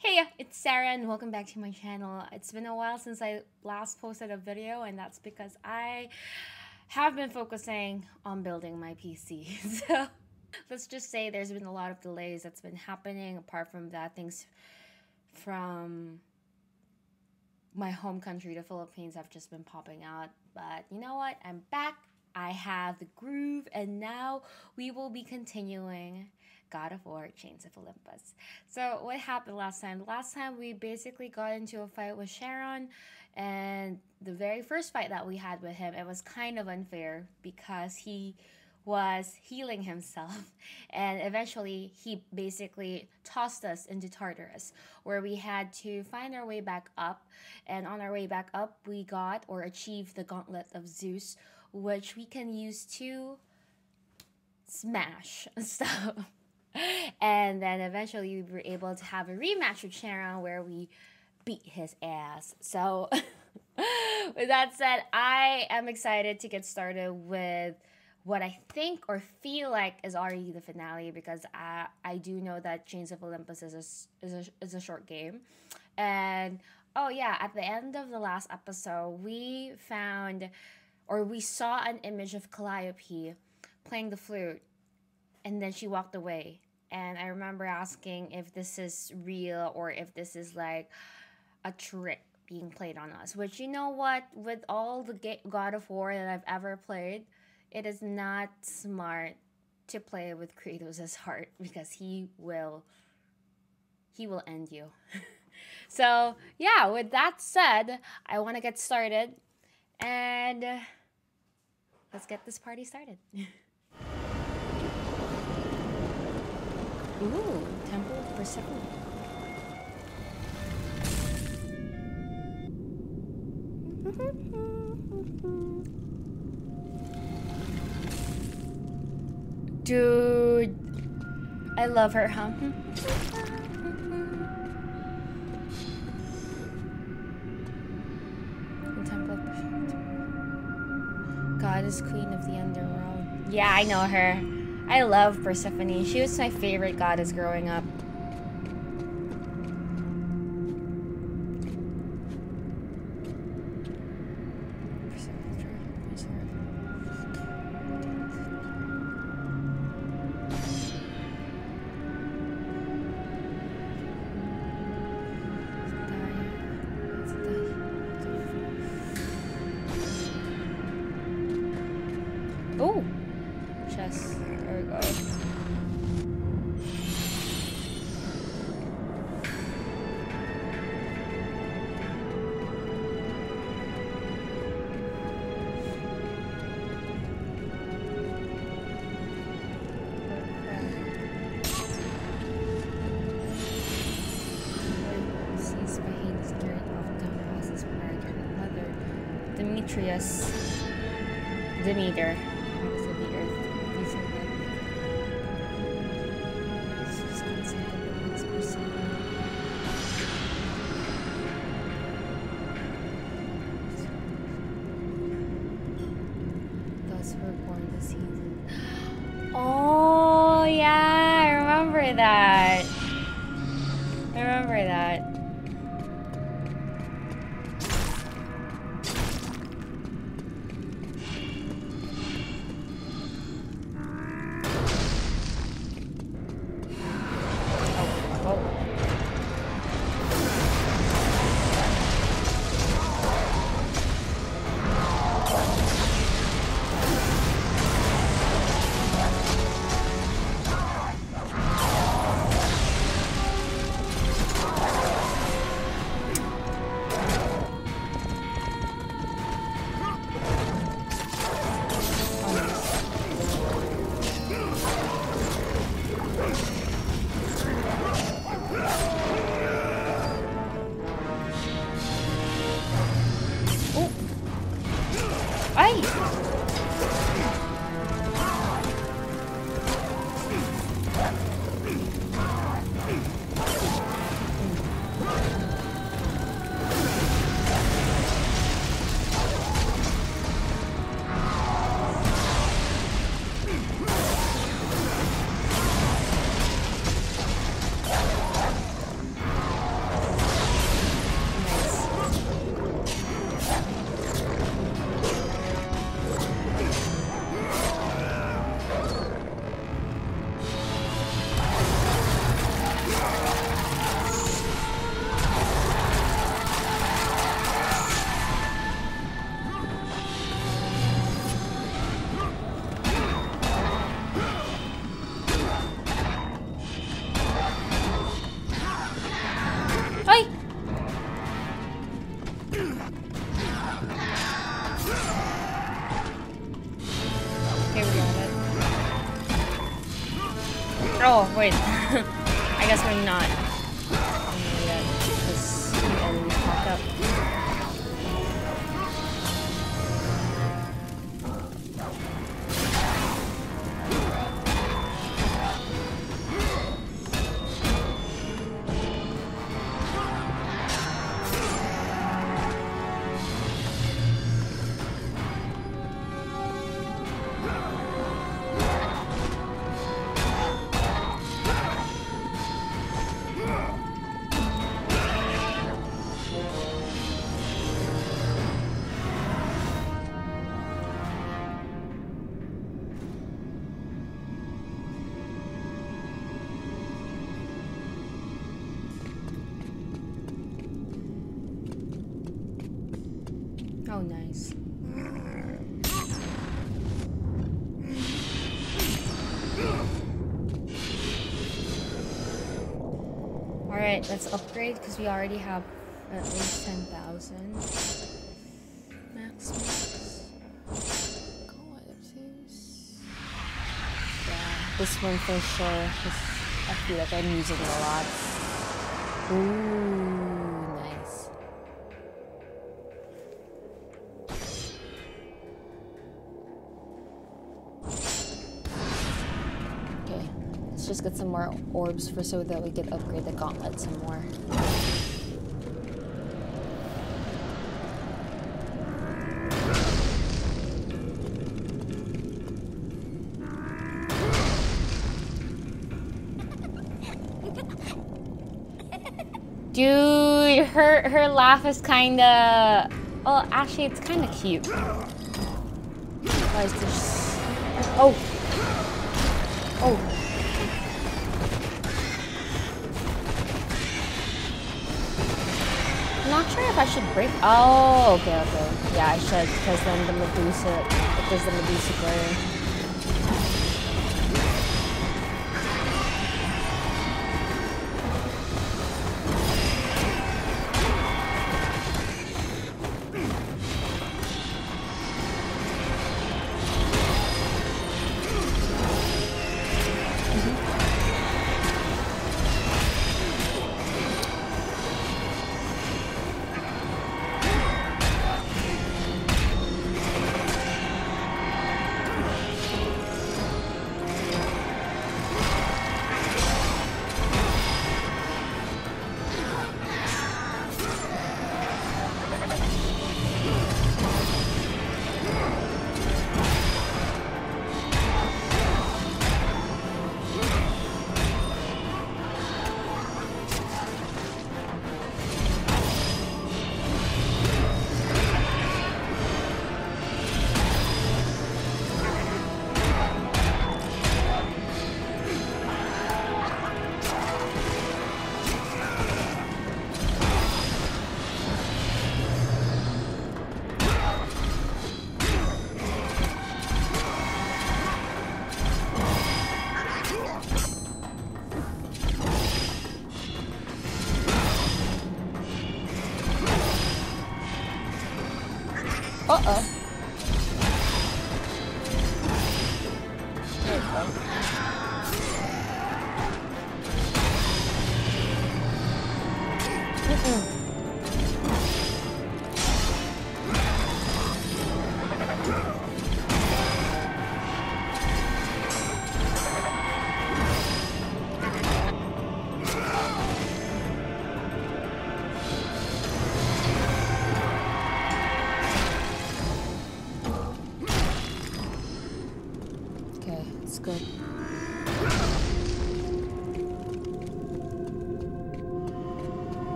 Hey, uh, it's Sarah and welcome back to my channel. It's been a while since I last posted a video and that's because I have been focusing on building my PC. So let's just say there's been a lot of delays that's been happening apart from that things from my home country, the Philippines, have just been popping out. But you know what? I'm back. I have the groove and now we will be continuing God of War, Chains of Olympus. So what happened last time? Last time we basically got into a fight with Charon and the very first fight that we had with him, it was kind of unfair because he was healing himself and eventually he basically tossed us into Tartarus where we had to find our way back up and on our way back up we got or achieved the gauntlet of Zeus which we can use to smash stuff and then eventually we were able to have a rematch with Charon where we beat his ass. So, with that said, I am excited to get started with what I think or feel like is already the finale because I, I do know that Chains of Olympus is a, is a, is a short game. And oh, yeah, at the end of the last episode, we found or we saw an image of Calliope playing the flute and then she walked away and I remember asking if this is real or if this is like a trick being played on us. Which you know what, with all the God of War that I've ever played, it is not smart to play with Kratos' heart because he will he will end you. so yeah, with that said, I want to get started and let's get this party started. Ooh, Temple of Persephone. Dude, I love her, huh? Temple of Goddess Queen of the Underworld. Yeah, I know her. I love Persephone. She was my favorite goddess growing up. Alright, let's upgrade because we already have at least 10,000. Max, max. Yeah, this one for sure. I feel like I'm using it a lot. Ooh, let's get some more orbs for so that we can upgrade the gauntlet some more. Dude, her her laugh is kinda. Well, actually, it's kinda cute. Why is this? Oh. Oh. Not sure if I should break. Oh, okay, okay. Yeah, I should, because then the Medusa, if there's the Medusa player.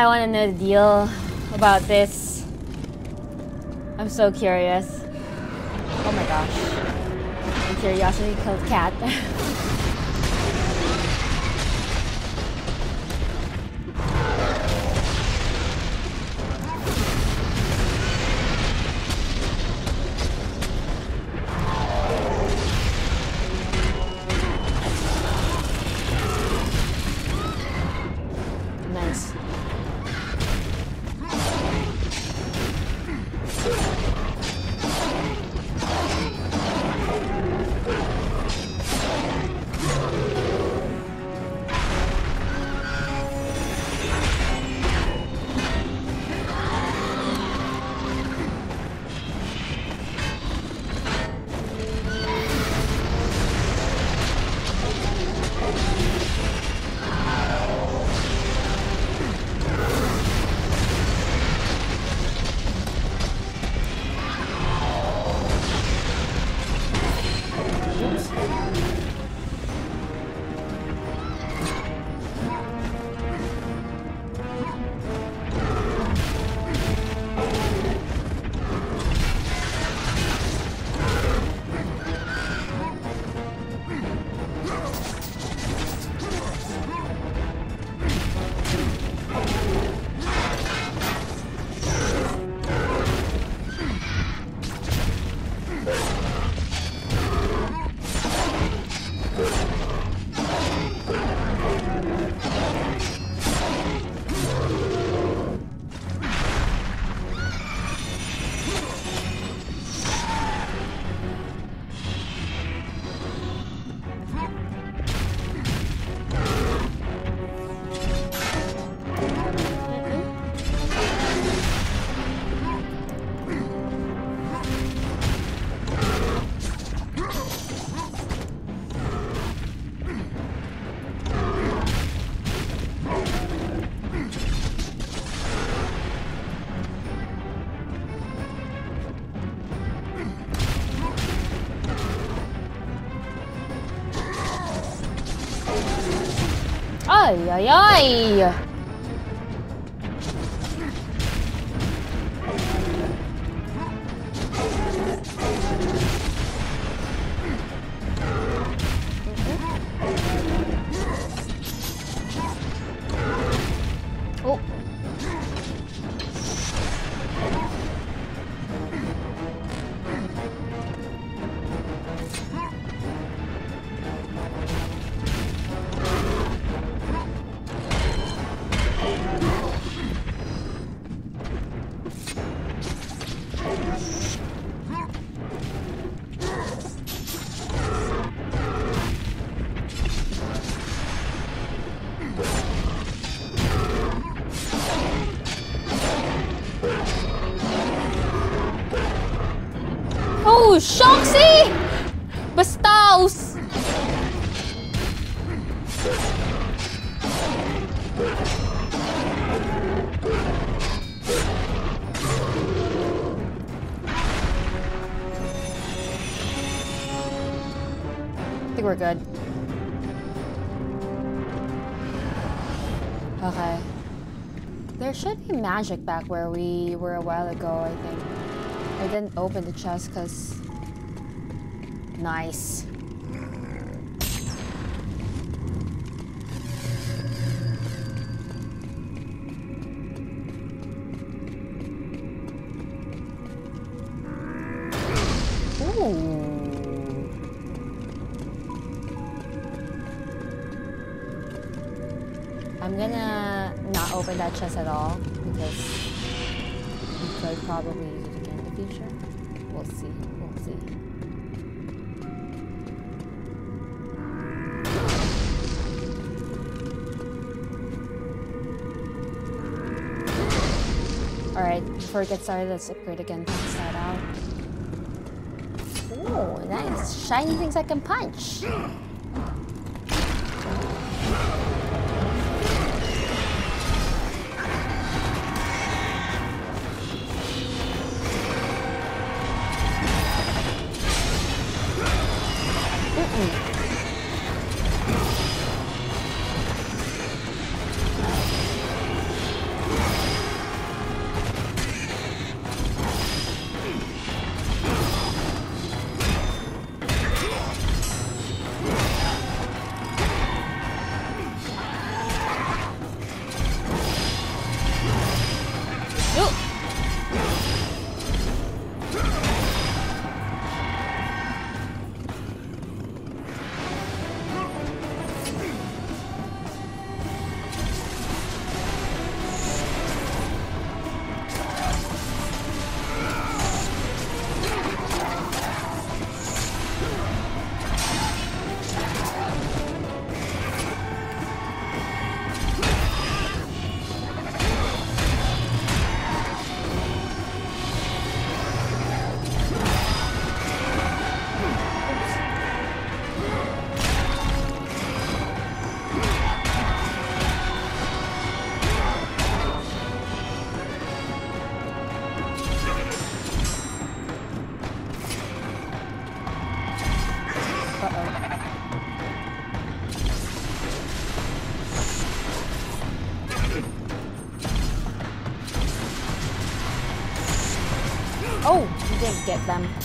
I want to know the deal about this. I'm so curious. Oh my gosh. My curiosity killed cat. Shoxy! Bastaus! I think we're good. Okay. There should be magic back where we were a while ago, I think. I didn't open the chest because. Nice. Alright, before we get started, let's upgrade again. Punch out. Ooh, nice. Shiny things I can punch. Didn't get them.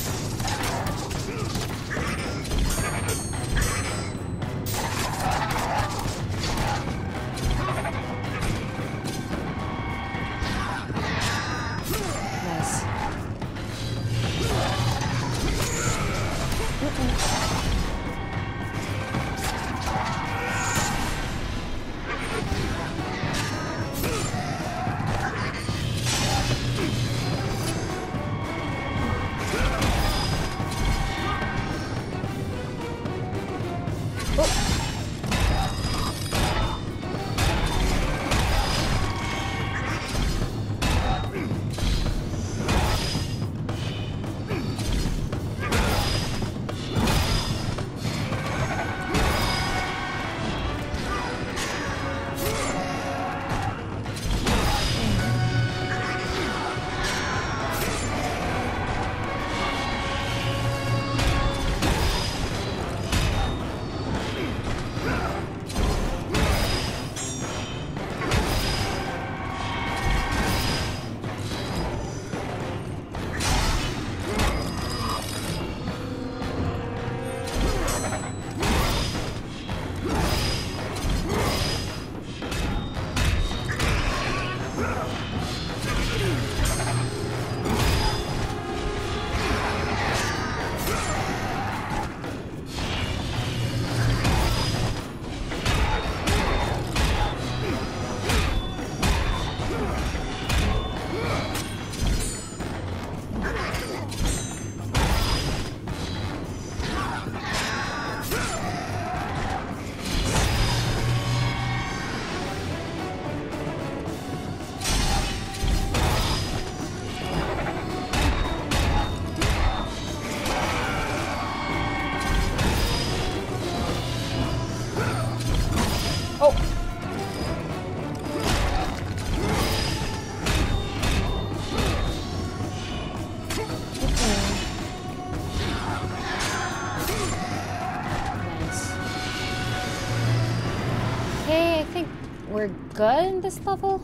Good in this level?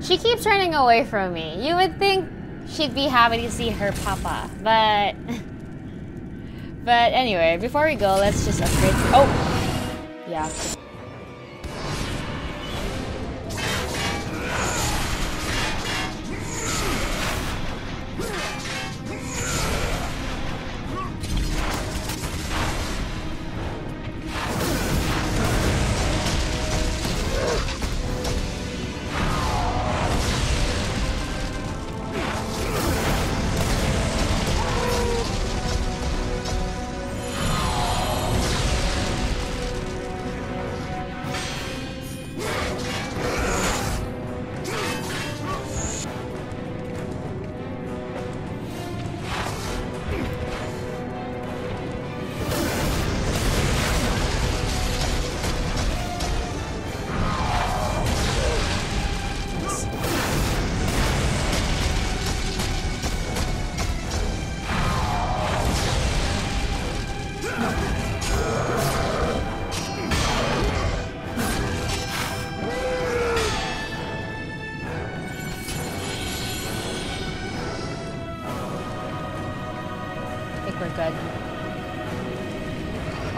she keeps running away from me. You would think she'd be happy to see her papa, but... But anyway, before we go, let's just upgrade... Oh! Yeah.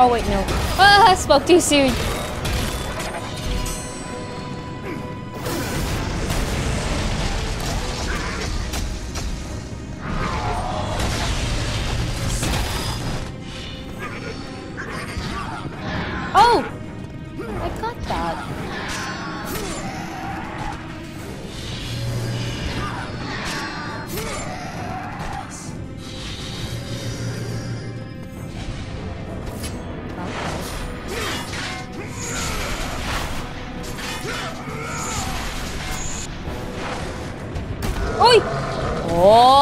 Oh wait, no. Ah, spoke too soon. おお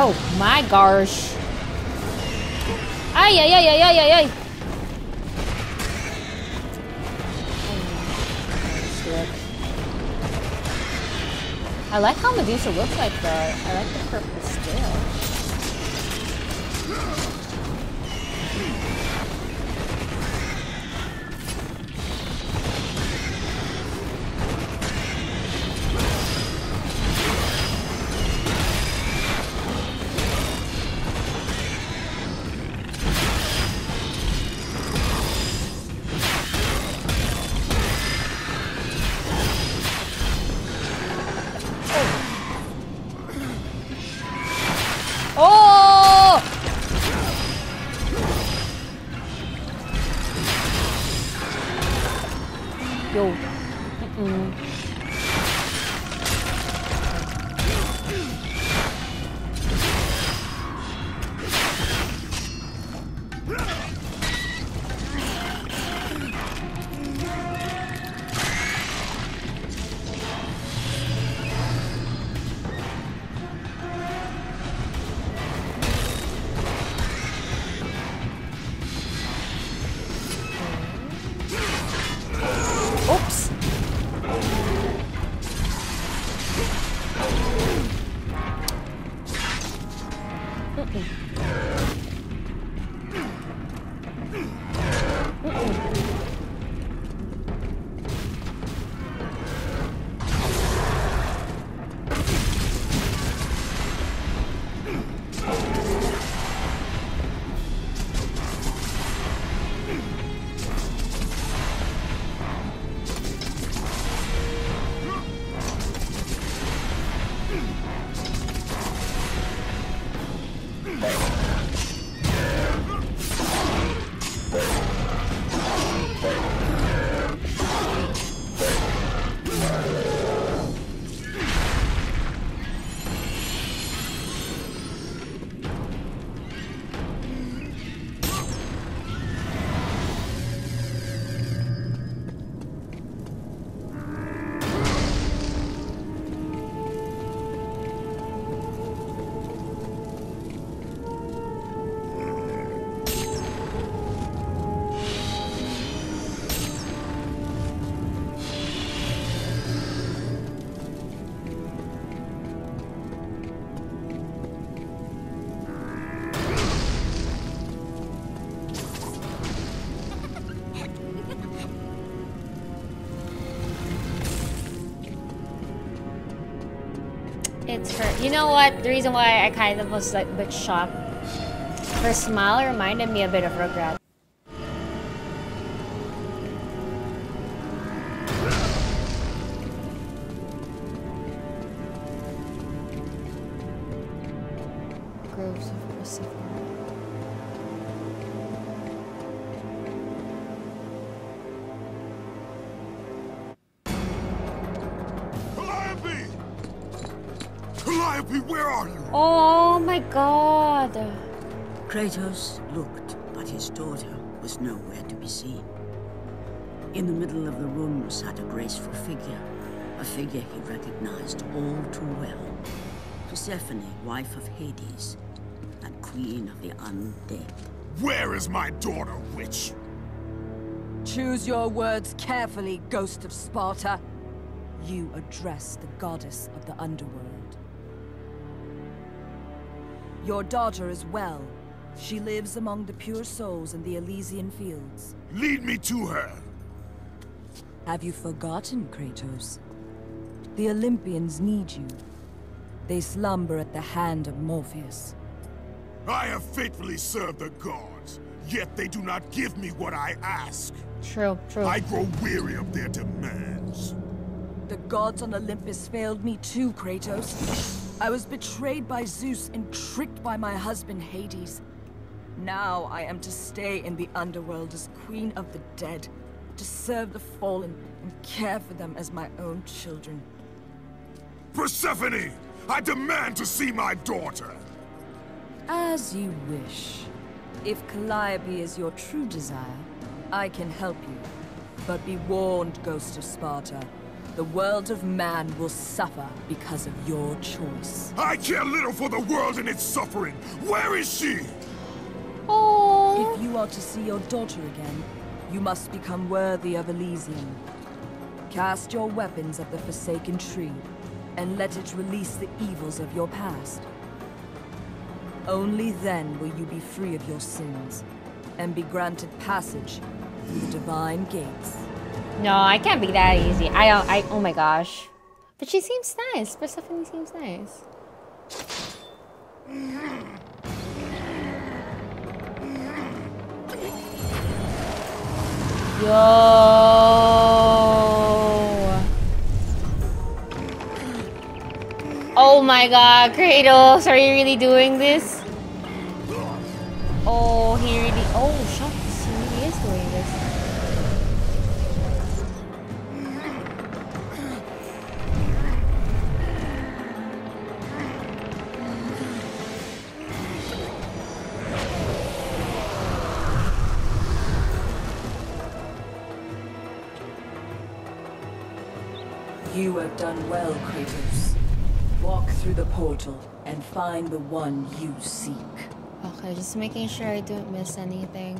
Oh my gosh. Ay, ay, ay, ay, ay, ay, ay. I like how Medusa looks like that. I like the purple scale. You know what? The reason why I kind of was like a bit shocked. Her smile reminded me a bit of Rugrats. Be seen. In the middle of the room sat a graceful figure, a figure he recognized all too well. Persephone, wife of Hades, and queen of the undead. Where is my daughter, witch? Choose your words carefully, Ghost of Sparta. You address the goddess of the underworld. Your daughter is well, she lives among the pure souls in the Elysian fields. Lead me to her! Have you forgotten, Kratos? The Olympians need you. They slumber at the hand of Morpheus. I have faithfully served the gods, yet they do not give me what I ask. True, true. I grow weary of their demands. The gods on Olympus failed me too, Kratos. I was betrayed by Zeus and tricked by my husband Hades. Now I am to stay in the underworld as Queen of the Dead, to serve the fallen and care for them as my own children. Persephone! I demand to see my daughter! As you wish. If Calliope is your true desire, I can help you. But be warned, Ghost of Sparta. The world of man will suffer because of your choice. I care little for the world and its suffering! Where is she? If you are to see your daughter again, you must become worthy of Elysium. Cast your weapons at the Forsaken Tree, and let it release the evils of your past. Only then will you be free of your sins, and be granted passage through the Divine Gates. No, I can't be that easy. I, uh, I, oh my gosh. But she seems nice. Persephone seems nice. Yo. Oh my god, Kratos, are you really doing this? Done well, Kratos. Walk through the portal and find the one you seek. Okay, just making sure I don't miss anything.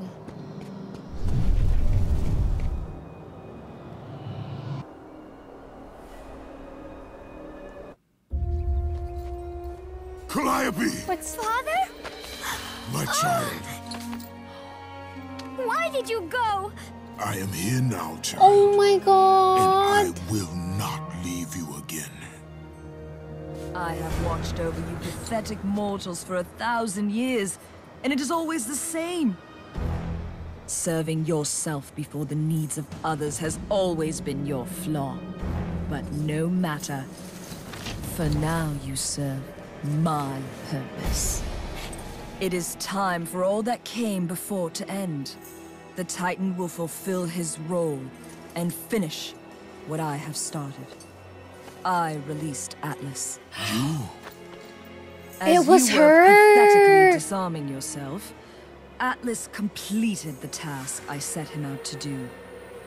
Calliope! What's father? My ah! child, Why did you go? I am here now, child. Oh my god. and god. I will not leave you again. I have watched over you pathetic mortals for a thousand years, and it is always the same. Serving yourself before the needs of others has always been your flaw. But no matter. For now you serve my purpose. It is time for all that came before to end. The Titan will fulfill his role and finish what I have started. I released Atlas. As It was you were pathetically disarming yourself, Atlas completed the task I set him out to do.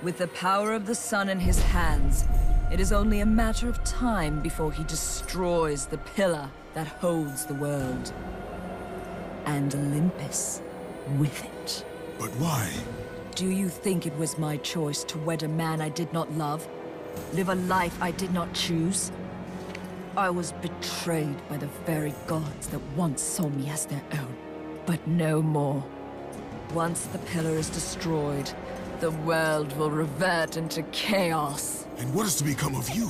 With the power of the sun in his hands, it is only a matter of time before he destroys the pillar that holds the world. And Olympus with it. But why? Do you think it was my choice to wed a man I did not love? Live a life I did not choose? I was betrayed by the very gods that once saw me as their own. But no more. Once the pillar is destroyed, the world will revert into chaos. And what is to become of you?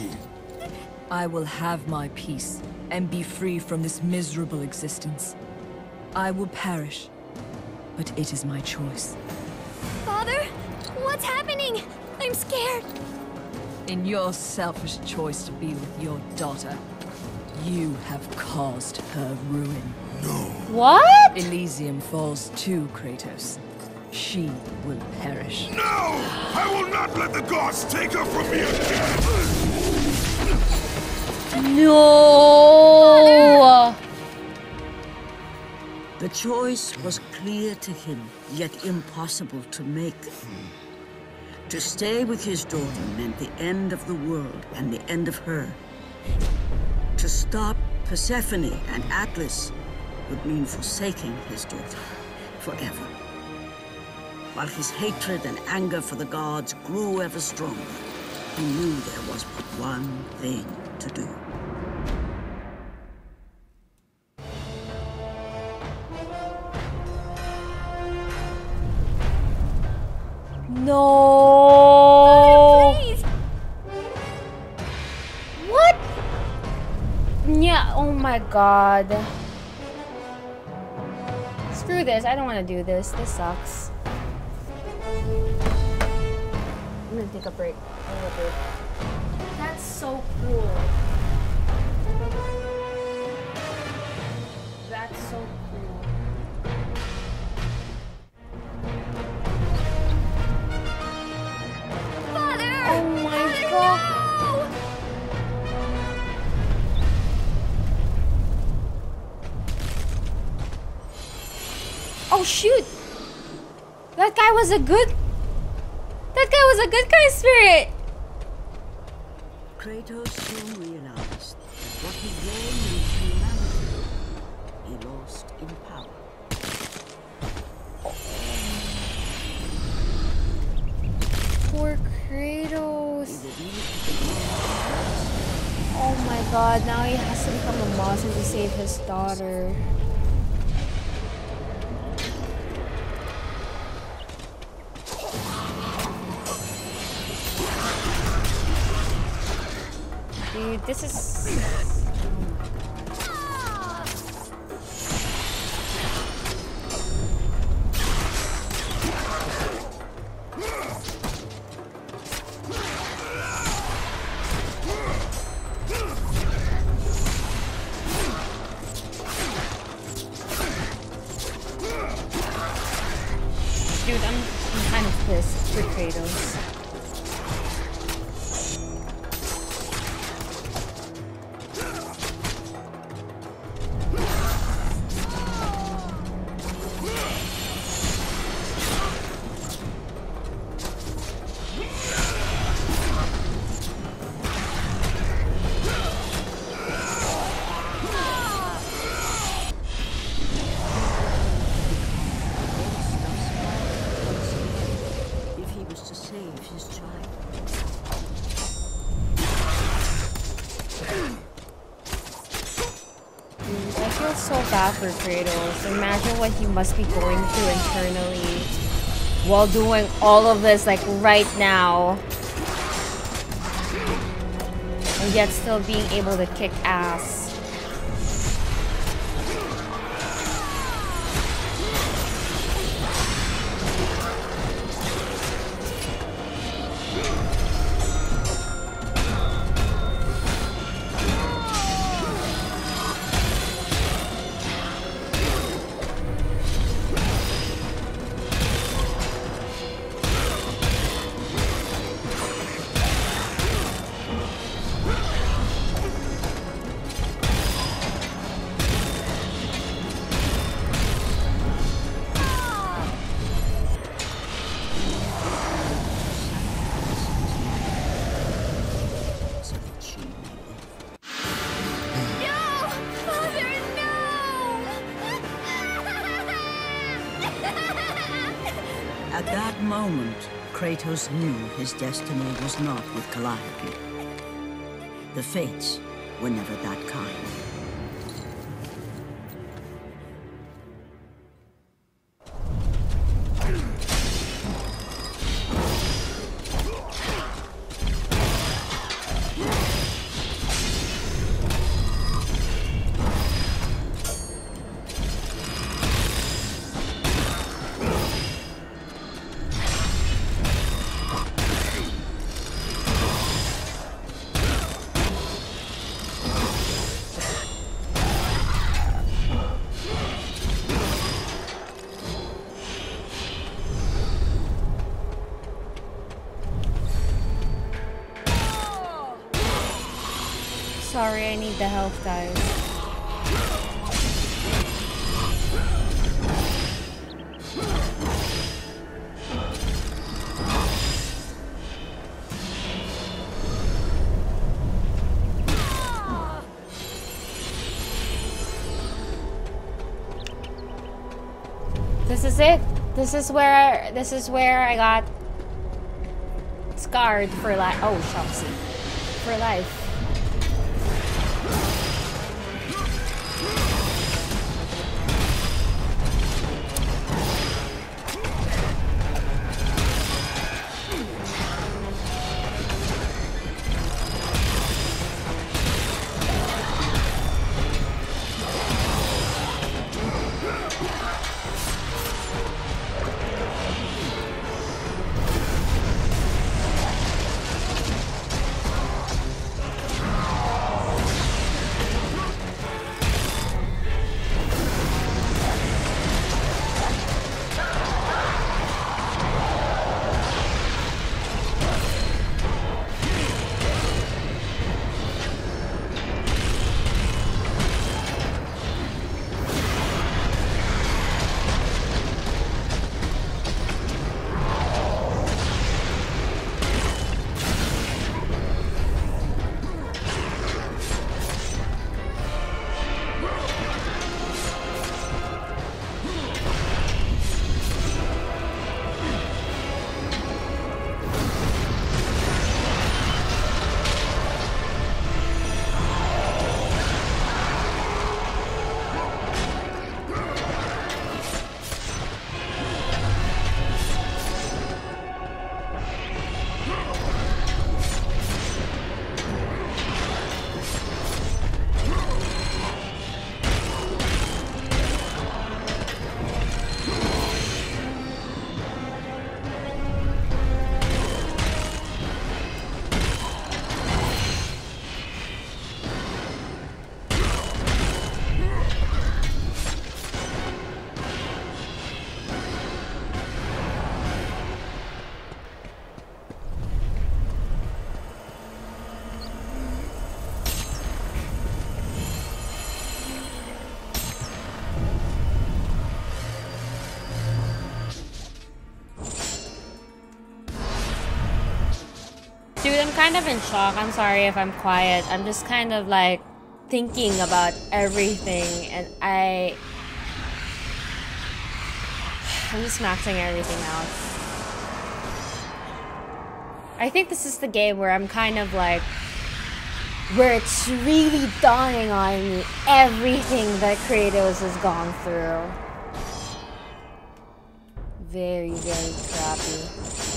I will have my peace and be free from this miserable existence. I will perish, but it is my choice. Father? What's happening? I'm scared. In your selfish choice to be with your daughter, you have caused her ruin. No. What? Elysium falls too, Kratos. She will perish. No! I will not let the gods take her from me again! No. The choice was clear to him, yet impossible to make. Hmm. To stay with his daughter meant the end of the world and the end of her. To stop Persephone and Atlas would mean forsaking his daughter forever. While his hatred and anger for the gods grew ever stronger, he knew there was but one thing to do. No. My god. Screw this, I don't want to do this. This sucks. I'm gonna take a break. A little break. That's so cool. Oh shoot! That guy was a good. That guy was a good guy spirit. Kratos soon realized that what he gained in humanity, he lost in power. Poor Kratos. Oh my god, now he has to become a monster to save his daughter. Dude, this is. What he must be going through internally while doing all of this, like, right now. And yet still being able to kick ass. Kratos knew his destiny was not with Calliope. The Fates were never that kind. The health, guys. This is it. This is where this is where I got scarred for life. Oh, Chelsea. For life. Dude, I'm kind of in shock. I'm sorry if I'm quiet. I'm just kind of like thinking about everything and I... I'm just maxing everything out. I think this is the game where I'm kind of like where it's really dawning on me everything that Kratos has gone through. Very, very crappy.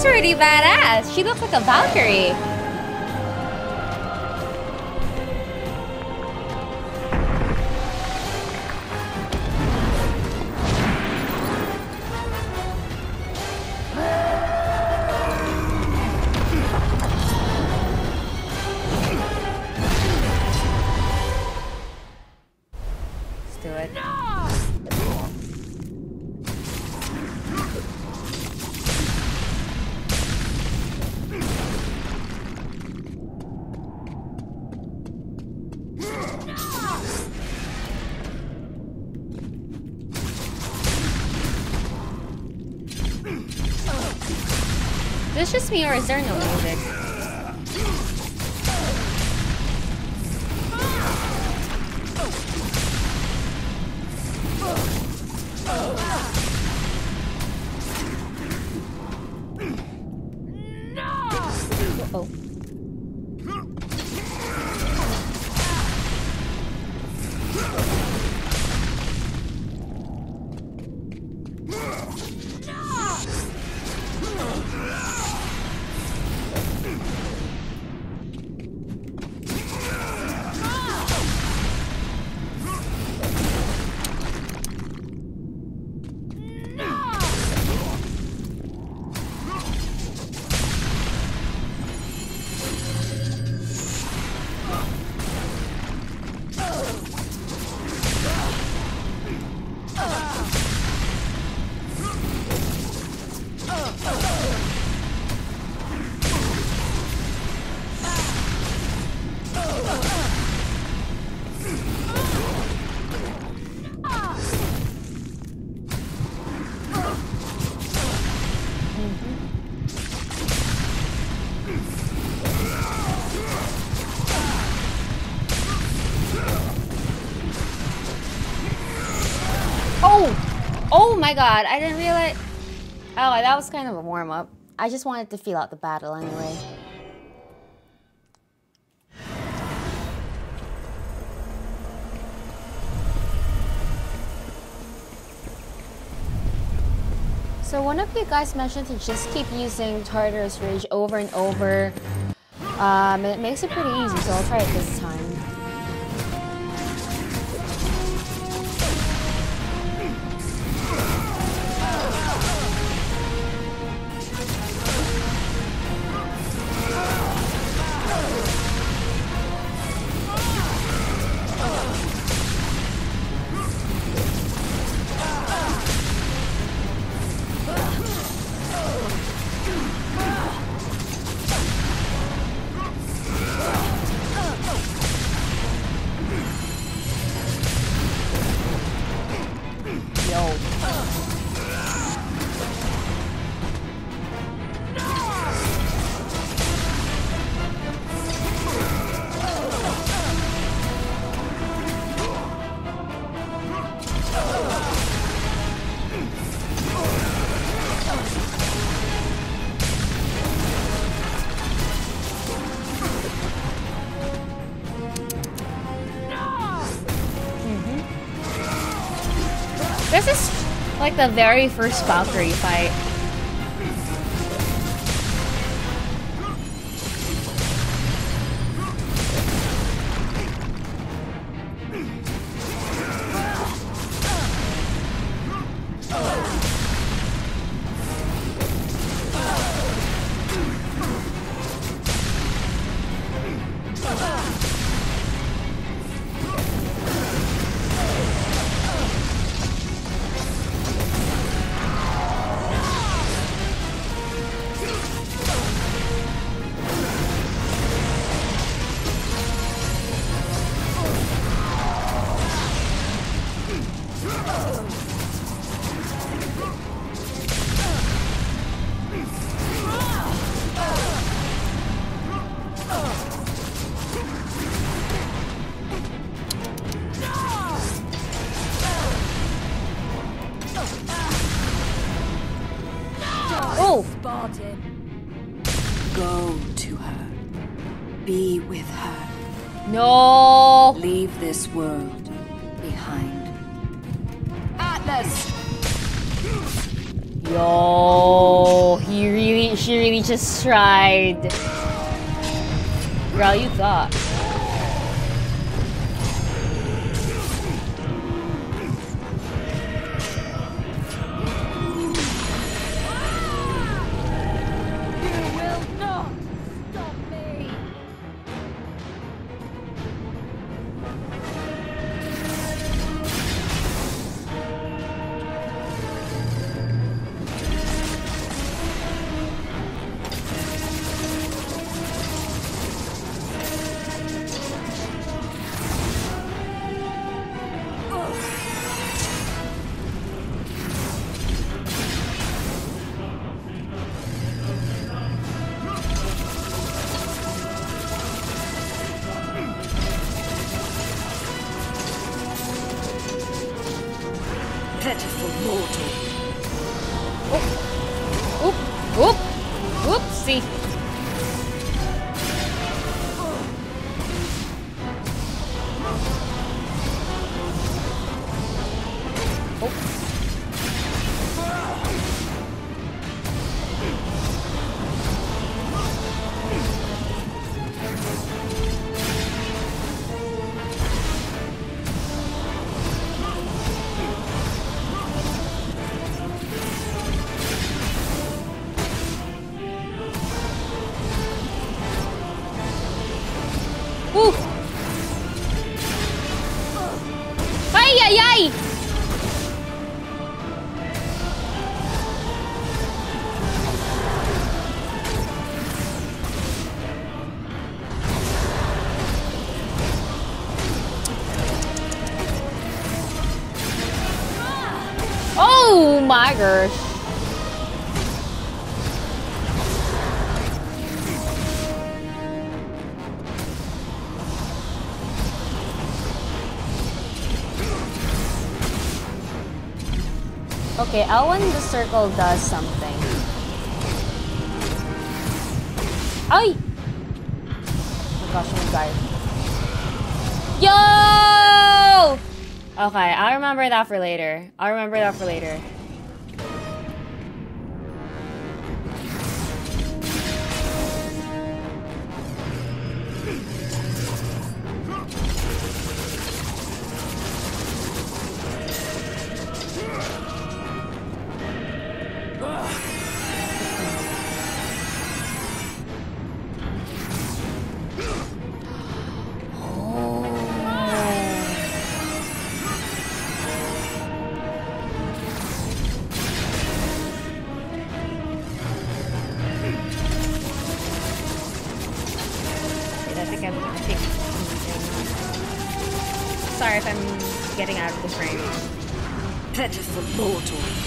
Looks pretty badass. She looks like a Valkyrie. Just me or is there no music? Oh! Oh my god, I didn't realize. Oh, that was kind of a warm up. I just wanted to feel out the battle anyway. So one of you guys mentioned to just keep using Tartarus Rage over and over. Um, it makes it pretty easy, so I'll try it this time. Like the very first Valkyrie fight. جی Oop, oop, oopsie. Gosh. Okay, L when the circle does something. Ay! Oh gosh, my god. Yo! Okay, I'll remember that for later. I'll remember that for later. If I'm getting out of the frame. Pitiful mortal.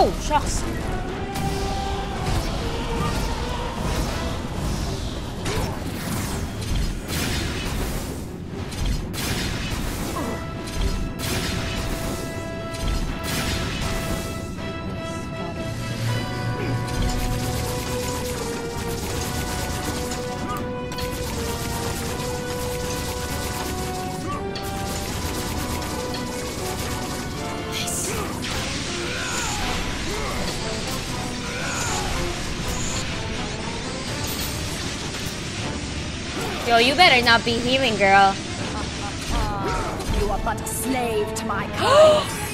Oh, shucks. Yo, you better not be healing, girl. You are but a slave to my.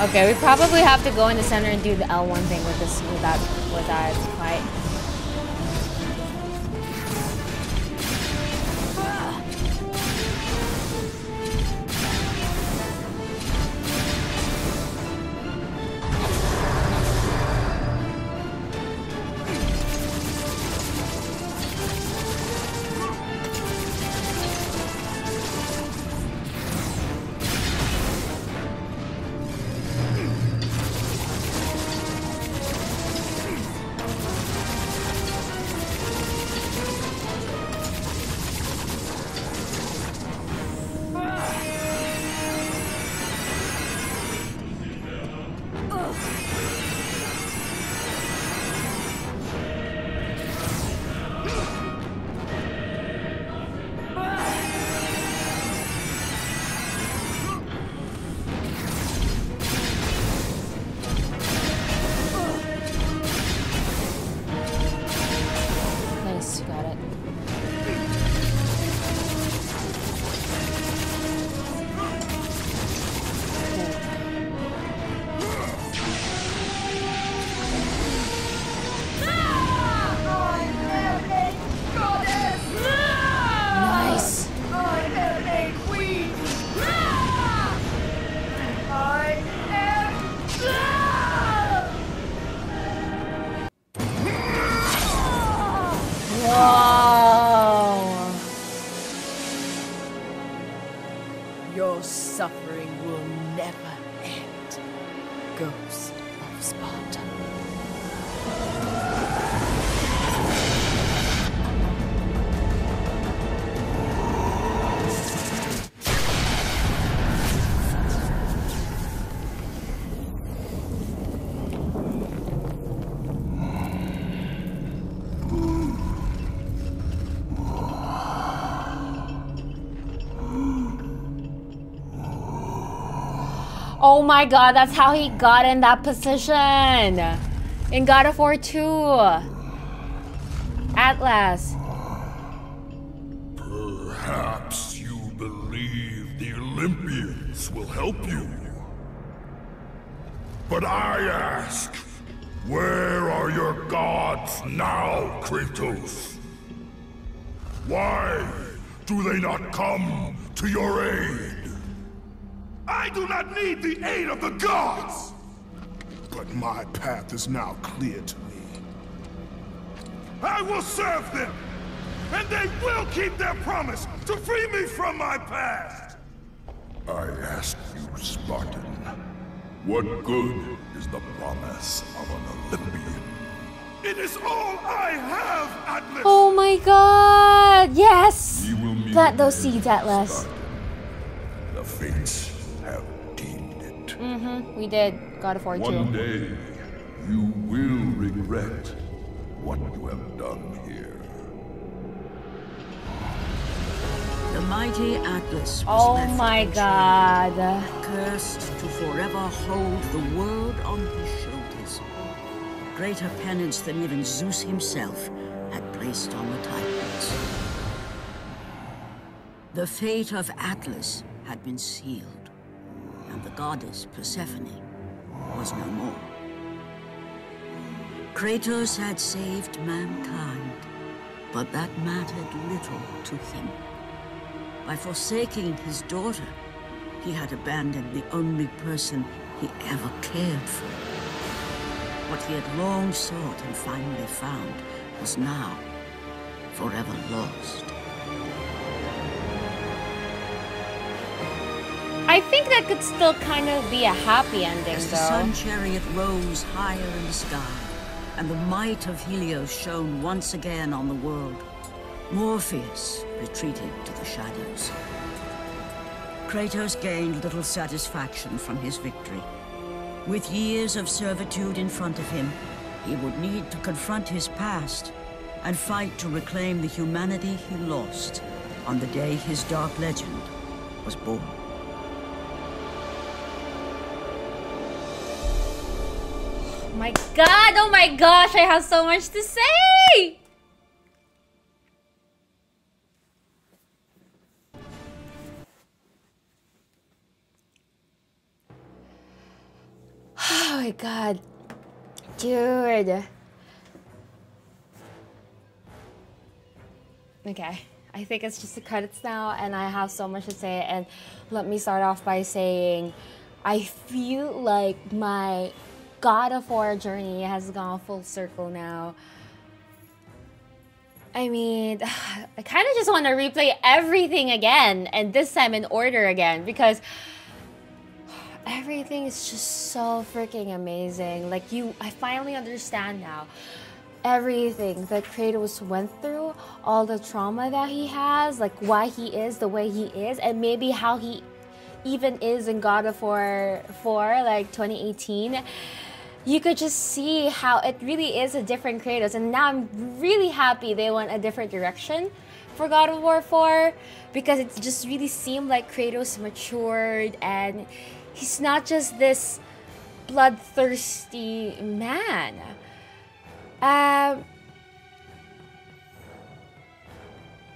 Okay, we probably have to go in the center and do the L1 thing with this with that with that Oh my god, that's how he got in that position. In God of War 2. Atlas. Perhaps you believe the Olympians will help you. But I ask, where are your gods now, Kratos? Why do they not come to your aid? I do not need the aid of the gods! But my path is now clear to me. I will serve them! And they will keep their promise to free me from my past! I ask you, Spartan, what good is the promise of an Olympian? It is all I have, Atlas! Oh my god. Yes. You will Plant those seeds, Atlas. Spartan. The fates have deemed it. Mm-hmm. We did. God of War 2. One day, you will regret what you have done here. The mighty Atlas was Oh left my betrayed, god. Cursed to forever hold the world on his shoulders. Greater penance than even Zeus himself had placed on the Titans. The fate of Atlas had been sealed, and the goddess Persephone was no more. Kratos had saved mankind, but that mattered little to him. By forsaking his daughter, he had abandoned the only person he ever cared for. What he had long sought and finally found was now forever lost. I think that could still kind of be a happy ending, As though. the sun chariot rose higher in the sky, and the might of Helios shone once again on the world, Morpheus retreated to the shadows. Kratos gained little satisfaction from his victory. With years of servitude in front of him, he would need to confront his past and fight to reclaim the humanity he lost on the day his dark legend was born. My god, oh my gosh, I have so much to say! Oh my god. Dude. Okay. I think it's just the credits now, and I have so much to say. And let me start off by saying I feel like my God of War journey has gone full circle now. I mean, I kind of just want to replay everything again, and this time in order again, because everything is just so freaking amazing. Like, you, I finally understand now everything that Kratos went through, all the trauma that he has, like why he is the way he is, and maybe how he even is in God of War 4, like 2018 you could just see how it really is a different Kratos. And now I'm really happy they went a different direction for God of War 4 because it just really seemed like Kratos matured and he's not just this bloodthirsty man. Um,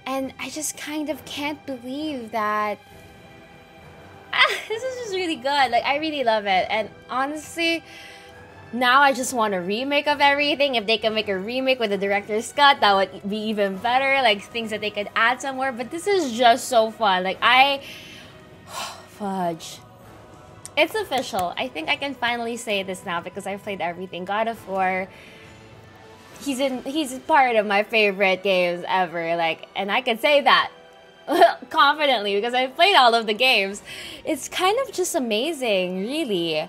and I just kind of can't believe that. Ah, this is just really good. Like, I really love it. And honestly, now I just want a remake of everything. If they can make a remake with the director's cut, that would be even better. Like things that they could add somewhere. But this is just so fun. Like I, fudge. It's official. I think I can finally say this now because I've played everything. God of War. He's in. He's part of my favorite games ever. Like, and I can say that confidently because I've played all of the games. It's kind of just amazing, really.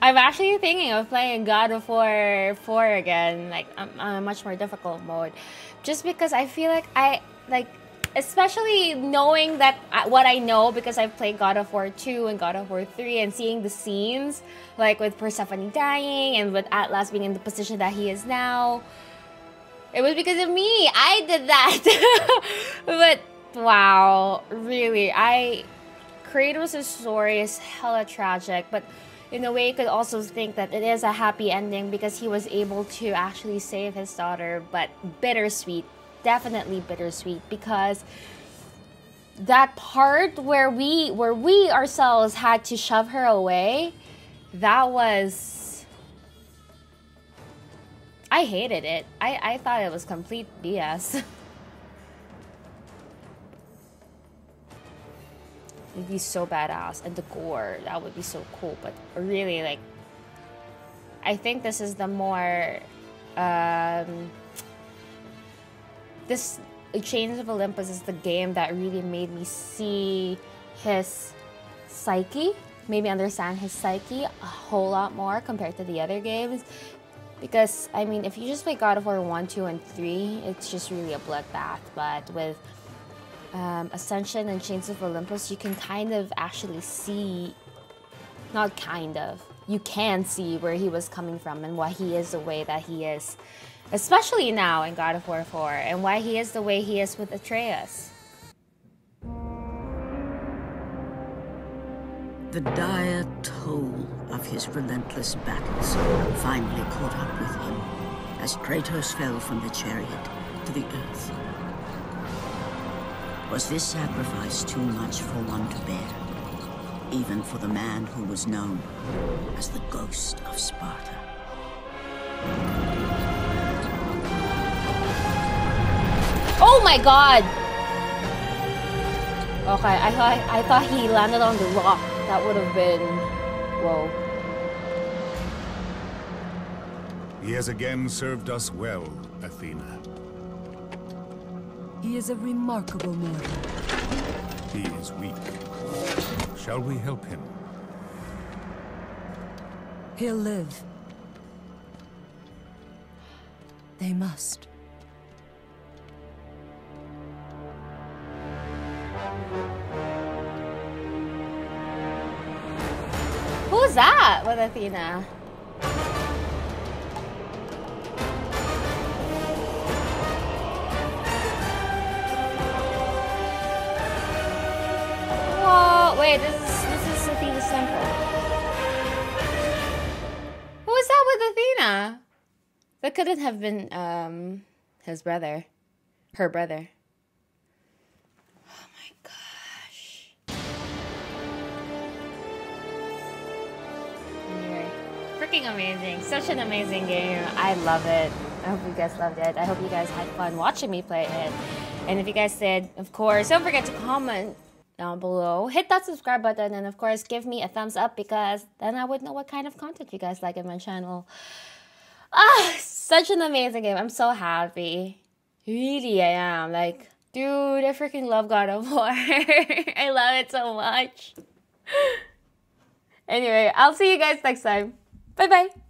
I'm actually thinking of playing God of War 4 again, like on, a much more difficult mode, just because I feel like I like, especially knowing that I, what I know because I've played God of War 2 and God of War 3 and seeing the scenes like with Persephone dying and with Atlas being in the position that he is now. It was because of me. I did that. but wow, really, I Kratos' story is hella tragic, but in a way, you could also think that it is a happy ending because he was able to actually save his daughter, but bittersweet. Definitely bittersweet because that part where we where we ourselves had to shove her away, that was I hated it. I, I thought it was complete BS. It'd be so badass. And the gore, that would be so cool. But really, like, I think this is the more, um, this Chains of Olympus is the game that really made me see his psyche, maybe understand his psyche a whole lot more compared to the other games. Because, I mean, if you just play God of War 1, 2, and 3, it's just really a bloodbath. But with um, Ascension and Chains of Olympus, you can kind of actually see, not kind of, you can see where he was coming from and why he is the way that he is, especially now in God of War 4, and why he is the way he is with Atreus. The dire toll of his relentless battles finally caught up with him as Kratos fell from the chariot to the earth. Was this sacrifice too much for one to bear? Even for the man who was known as the Ghost of Sparta. Oh my god! Okay, I thought I thought he landed on the rock. That would have been whoa. He has again served us well, Athena. He is a remarkable mortal. He is weak. Shall we help him? He'll live. They must. Who's that with Athena? Wait, this is this is Athena's temple. Who is that with Athena? That couldn't have been um his brother. Her brother. Oh my gosh. Freaking amazing. Such an amazing game. I love it. I hope you guys loved it. I hope you guys had fun watching me play it. And if you guys did, of course, don't forget to comment down below. Hit that subscribe button and of course give me a thumbs up because then I would know what kind of content you guys like in my channel. Ah, such an amazing game. I'm so happy. Really, I am. Like, dude, I freaking love God of War. I love it so much. anyway, I'll see you guys next time. Bye bye.